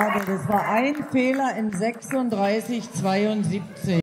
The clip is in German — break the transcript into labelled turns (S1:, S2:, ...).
S1: Schade, das war ein Fehler in 36, 72.